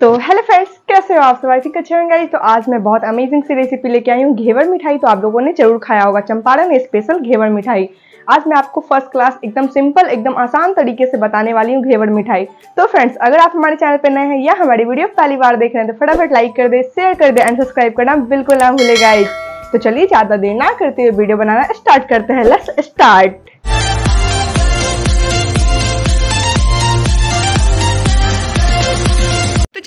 तो hello friends कैसे हो आप सब? आई अच्छे होंगे तो आज मैं बहुत अमेजिंग सी रेसिपी लेके आई हूँ, घेवर मिठाई। तो आप लोगों ने ज़रूर खाया होगा। चंपारण स्पेशल घेवर मिठाई। आज मैं आपको फ़र्स्ट क्लास एकदम सिंपल एकदम आसान तरीके से बताने वाली हूँ घेवर मिठाई। तो फ्रेंड्स अगर आप हमारे चैनल पर नए हैं या हमारी वीडियो पहली बार देख रहे हैं तो फटाफट लाइक कर दे शेयर कर दे एंड सब्सक्राइब करना बिल्कुल ना भूलेगा तो चलिए ज़्यादा देर ना करते हुए वीडियो बनाना स्टार्ट करते हैं। लेट्स स्टार्ट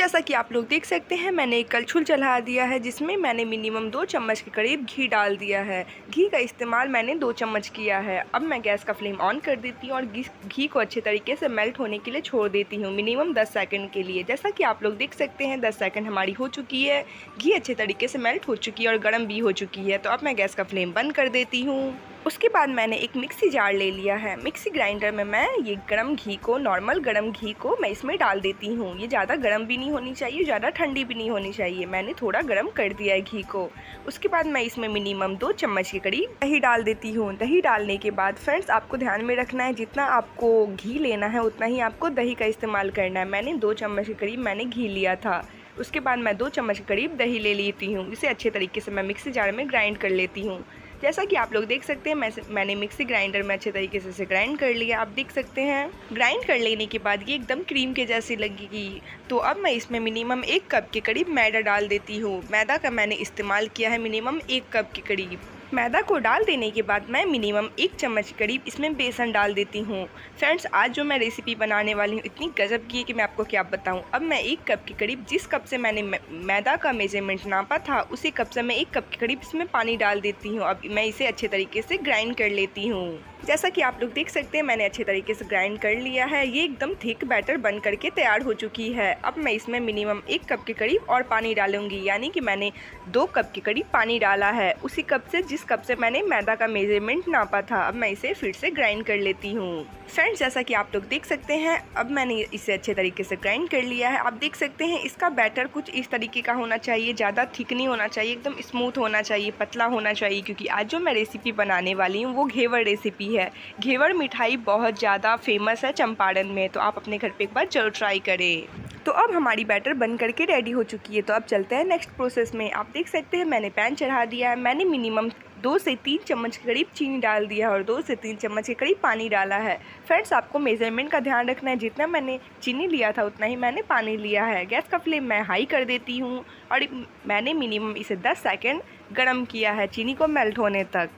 जैसा कि आप लोग देख सकते हैं, मैंने एक कलछुल चढ़ा दिया है, जिसमें मैंने मिनिमम दो चम्मच के करीब घी डाल दिया है। घी का इस्तेमाल मैंने दो चम्मच किया है। अब मैं गैस का फ्लेम ऑन कर देती हूँ और घी को अच्छे तरीके से मेल्ट होने के लिए छोड़ देती हूँ मिनिमम दस सेकेंड के लिए। जैसा कि आप लोग देख सकते हैं, दस सेकेंड हमारी हो चुकी है। घी अच्छे तरीके से मेल्ट हो चुकी है और गर्म भी हो चुकी है। तो अब मैं गैस का फ्लेम बंद कर देती हूँ। उसके बाद मैंने एक मिक्सी जार ले लिया है। मिक्सी ग्राइंडर में मैं ये गरम घी को, नॉर्मल गरम घी को मैं इसमें डाल देती हूँ। ये ज़्यादा गरम भी नहीं होनी चाहिए, ज़्यादा ठंडी भी नहीं होनी चाहिए। मैंने थोड़ा गरम कर दिया है घी को। उसके बाद मैं इसमें मिनिमम दो चम्मच के करीब दही डाल देती हूँ। दही डालने के बाद फ्रेंड्स, आपको ध्यान में रखना है, जितना आपको घी लेना है, उतना ही आपको दही का इस्तेमाल करना है। मैंने दो चम्मच के करीब मैंने घी लिया था। उसके बाद मैं दो चम्मच के करीब दही ले लेती हूँ। इसे अच्छे तरीके से मैं मिक्सी जार में ग्राइंड कर लेती हूँ। जैसा कि आप लोग देख सकते हैं, मैं मैंने मिक्सी ग्राइंडर में अच्छे तरीके से इसे ग्राइंड कर लिया। आप देख सकते हैं, ग्राइंड कर लेने के बाद ये एकदम क्रीम के जैसी लगेगी। तो अब मैं इसमें मिनिमम एक कप के करीब मैदा डाल देती हूँ। मैदा का मैंने इस्तेमाल किया है मिनिमम एक कप के करीब। मैदा को डाल देने के बाद मैं मिनिमम एक चम्मच करीब इसमें बेसन डाल देती हूँ। फ्रेंड्स, आज जो मैं रेसिपी बनाने वाली हूँ, इतनी गजब की है कि मैं आपको क्या बताऊँ। अब मैं एक कप के करीब जिस कप से मैंने मैदा का मेज़रमेंट नापा था, उसी कप से मैं एक कप के करीब इसमें पानी डाल देती हूँ। अब मैं इसे अच्छे तरीके से ग्राइंड कर लेती हूँ। जैसा कि आप लोग देख सकते हैं, मैंने अच्छे तरीके से ग्राइंड कर लिया है। ये एकदम थिक बैटर बन करके तैयार हो चुकी है। अब मैं इसमें मिनिमम एक कप के करीब और पानी डालूँगी। यानी कि मैंने दो कप के करीब पानी डाला है। उसी कप से, जिस कप से मैंने मैदा का मेज़रमेंट नापा था, अब मैं इसे फिर से ग्राइंड कर लेती हूँ। फ्रेंड्स जैसा कि आप लोग देख सकते हैं, अब मैंने इसे अच्छे तरीके से ग्राइंड कर लिया है। आप देख सकते हैं, इसका बैटर कुछ इस तरीके का होना चाहिए। ज़्यादा थिक नहीं होना चाहिए, एकदम स्मूथ होना चाहिए, पतला होना चाहिए। क्योंकि आज जो मैं रेसिपी बनाने वाली हूँ, वो घेवर रेसिपी है। घेवर मिठाई बहुत ज़्यादा फ़ेमस है चंपारण में तो आप अपने घर पर एक बार ज़रूर ट्राई करें। तो अब हमारी बैटर बन करके रेडी हो चुकी है तो अब चलते हैं नेक्स्ट प्रोसेस में। आप देख सकते हैं, मैंने पैन चढ़ा दिया है। मैंने मिनिमम दो से तीन चम्मच के करीब चीनी डाल दिया है और दो से तीन चम्मच के करीब पानी डाला है। फ्रेंड्स आपको मेज़रमेंट का ध्यान रखना है। जितना मैंने चीनी लिया था, उतना ही मैंने पानी लिया है। गैस का फ्लेम मैं हाई कर देती हूँ और मैंने मिनिमम इसे दस सेकेंड गर्म किया है चीनी को मेल्ट होने तक।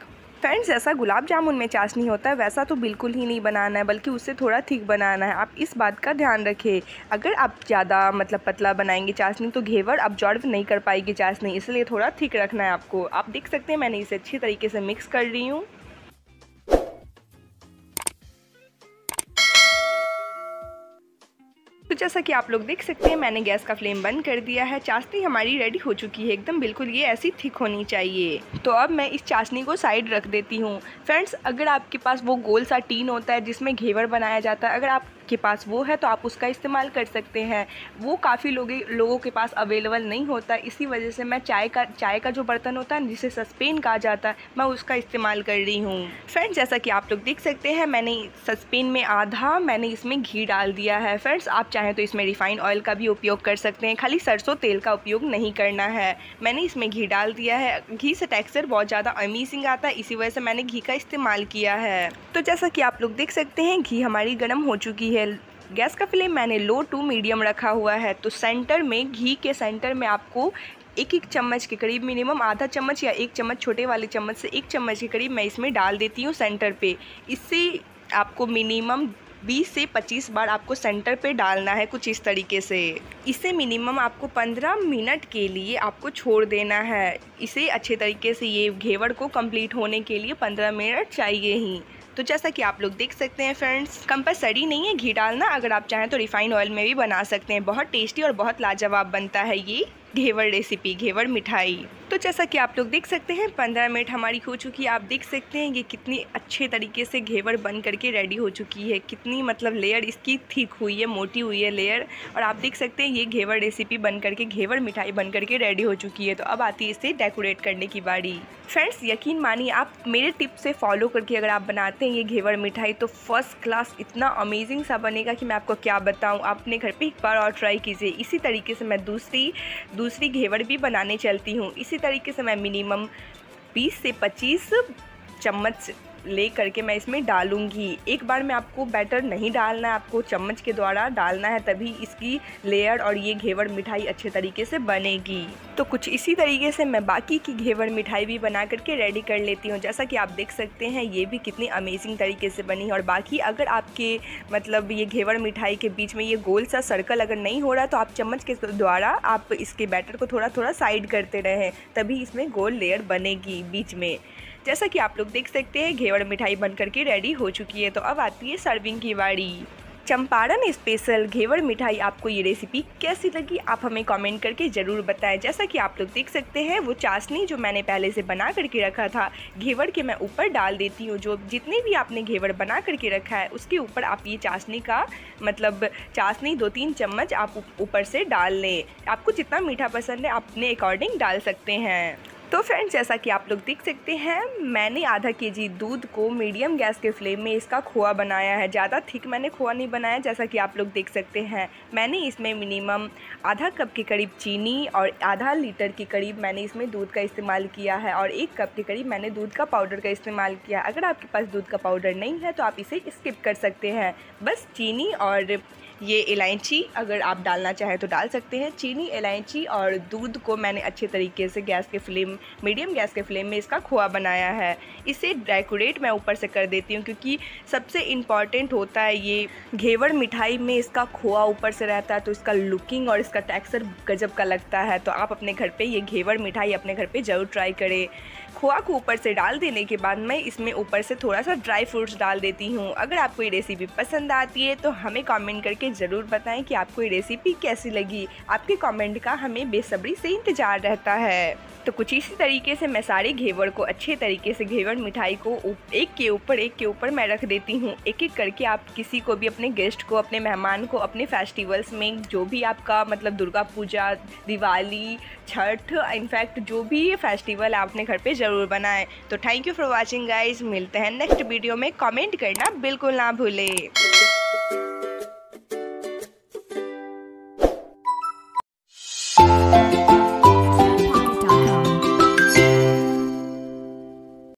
फ्रेंड्स जैसा गुलाब जामुन में चाशनी होता है, वैसा तो बिल्कुल ही नहीं बनाना है, बल्कि उससे थोड़ा थिक बनाना है। आप इस बात का ध्यान रखें। अगर आप ज़्यादा मतलब पतला बनाएँगे चाशनी तो घेवर अब्जॉर्व नहीं कर पाएगी चाशनी, इसलिए थोड़ा थिक रखना है आपको। आप देख सकते हैं, मैंने इसे अच्छी तरीके से मिक्स कर रही हूँ। जैसा कि आप लोग देख सकते हैं, मैंने गैस का फ्लेम बंद कर दिया है। चाशनी हमारी रेडी हो चुकी है एकदम, बिल्कुल ये ऐसी थिक होनी चाहिए। तो अब मैं इस चाशनी को साइड रख देती हूँ। फ्रेंड्स अगर आपके पास वो गोल सा टीन होता है जिसमें घेवर बनाया जाता है, अगर आप के पास वो है तो आप उसका इस्तेमाल कर सकते हैं। वो काफ़ी लोग, लोगों के पास अवेलेबल नहीं होता, इसी वजह से मैं चाय का चाय का जो बर्तन होता है, जिसे सस्पेन कहा जाता है, मैं उसका इस्तेमाल कर रही हूँ। फ्रेंड्स जैसा कि आप लोग देख सकते हैं, मैंने सस्पेन में आधा, मैंने इसमें घी डाल दिया है। फ्रेंड्स आप चाहें तो इसमें रिफाइंड ऑयल का भी उपयोग कर सकते हैं। खाली सरसों तेल का उपयोग नहीं करना है। मैंने इसमें घी डाल दिया है। घी से टेक्सचर बहुत ज़्यादा अमेजिंग आता है, इसी वजह से मैंने घी का इस्तेमाल किया है। तो जैसा कि आप लोग देख सकते हैं, घी हमारी गर्म हो चुकी है गैस का फ्लेम मैंने लो टू मीडियम रखा हुआ है तो सेंटर में, घी के सेंटर में आपको एक एक चम्मच के करीब मिनिमम आधा चम्मच या एक चम्मच छोटे वाले चम्मच से एक चम्मच के करीब मैं इसमें डाल देती हूँ सेंटर पे। इससे आपको मिनिमम 20 से 25 बार आपको सेंटर पे डालना है कुछ इस तरीके से। इसे मिनिमम आपको 15 मिनट के लिए आपको छोड़ देना है। इसे अच्छे तरीके से ये घेवर को कंप्लीट होने के लिए 15 मिनट चाहिए ही। तो जैसा कि आप लोग देख सकते हैं फ्रेंड्स, कंपलसरी नहीं है घी डालना। अगर आप चाहें तो रिफाइंड ऑयल में भी बना सकते हैं। बहुत टेस्टी और बहुत लाजवाब बनता है ये घेवर रेसिपी, घेवर मिठाई। तो जैसा कि आप लोग देख सकते हैं, पंद्रह मिनट हमारी हो चुकी है। आप देख सकते हैं, ये कितनी अच्छे तरीके से घेवर बन करके रेडी हो चुकी है। कितनी मतलब लेयर इसकी थिक हुई है, मोटी हुई है लेयर और आप देख सकते हैं, ये घेवर रेसिपी बन करके, घेवर मिठाई बन करके रेडी हो चुकी है। तो अब आती है इसे डेकोरेट करने की बारी। फ्रेंड्स यकीन मानिए, आप मेरे टिप से फॉलो करके अगर आप बनाते हैं ये घेवर मिठाई तो फ़र्स्ट क्लास इतना अमेजिंग सा बनेगा कि मैं आपको क्या बताऊँ। आप अपने घर पर एक बार और ट्राई कीजिए। इसी तरीके से मैं दूसरी दूसरी घेवर भी बनाने चलती हूँ। इसी तरीके से मैं मिनिमम 20 से 25 चम्मच ले करके मैं इसमें डालूँगी। एक बार में आपको बैटर नहीं डालना है, आपको चम्मच के द्वारा डालना है, तभी इसकी लेयर और ये घेवर मिठाई अच्छे तरीके से बनेगी। तो कुछ इसी तरीके से मैं बाकी की घेवर मिठाई भी बना करके रेडी कर लेती हूँ। जैसा कि आप देख सकते हैं, ये भी कितनी अमेजिंग तरीके से बनी है। और बाकी अगर आपके मतलब ये घेवर मिठाई के बीच में ये गोल सा सर्कल अगर नहीं हो रहा तो आप चम्मच के द्वारा आप इसके बैटर को थोड़ा थोड़ा साइड करते रहें, तभी इसमें गोल लेयर बनेगी बीच में। जैसा कि आप लोग देख सकते हैं, घेवर मिठाई बन करके रेडी हो चुकी है। तो अब आती है सर्विंग की बारी चंपारण स्पेशल घेवर मिठाई आपको ये रेसिपी कैसी लगी, आप हमें कमेंट करके ज़रूर बताएँ। जैसा कि आप लोग देख सकते हैं, वो चाशनी जो मैंने पहले से बना करके रखा था, घेवर के मैं ऊपर डाल देती हूँ। जो जितने भी आपने घेवर बना करके रखा है, उसके ऊपर आप ये चाशनी का मतलब चाशनी दो तीन चम्मच आप ऊपर से डाल लें। आपको जितना मीठा पसंद है, आप अपने अकॉर्डिंग डाल सकते हैं। तो फ्रेंड्स जैसा कि आप लोग देख सकते हैं, मैंने आधा के जी दूध को मीडियम गैस के फ्लेम में इसका खोआ बनाया है। ज़्यादा थिक मैंने खोआ नहीं बनाया, जैसा कि आप लोग देख सकते हैं। मैंने इसमें मिनिमम आधा कप के करीब चीनी और आधा लीटर के करीब मैंने इसमें दूध का इस्तेमाल किया है और एक कप के करीब मैंने दूध का पाउडर का इस्तेमाल किया अगर आपके पास दूध का पाउडर नहीं है तो आप इसे स्किप कर सकते हैं। बस चीनी और ये इलायची अगर आप डालना चाहें तो डाल सकते हैं। चीनी, इलायची और दूध को मैंने अच्छे तरीके से गैस के फ्लेम, मीडियम गैस के फ्लेम में इसका खोआ बनाया है। इसे डेकोरेट मैं ऊपर से कर देती हूँ क्योंकि सबसे इंपॉर्टेंट होता है ये घेवर मिठाई में इसका खोआ ऊपर से रहता है तो इसका लुकिंग और इसका टेक्सचर गजब का लगता है। तो आप अपने घर पर ये घेवर मिठाई अपने घर पर ज़रूर ट्राई करें। खोआ को ऊपर से डाल देने के बाद मैं इसमें ऊपर से थोड़ा सा ड्राई फ्रूट्स डाल देती हूँ। अगर आपको ये रेसिपी पसंद आती है तो हमें कमेंट करके ज़रूर बताएँ कि आपको ये रेसिपी कैसी लगी। आपके कमेंट का हमें बेसब्री से इंतज़ार रहता है। तो कुछ इसी तरीके से मैं सारे घेवर को अच्छे तरीके से घेवर मिठाई को एक के ऊपर, एक के ऊपर मैं रख देती हूँ। एक एक करके आप किसी को भी, अपने गेस्ट को, अपने मेहमान को, अपने फेस्टिवल्स में जो भी आपका मतलब दुर्गा पूजा, दिवाली, छठ इनफैक्ट जो भी फेस्टिवल आप अपने घर पे ज़रूर बनाएँ। तो thank you for watching guys मिलते हैं नेक्स्ट वीडियो में। कमेंट करना बिल्कुल ना भूलें।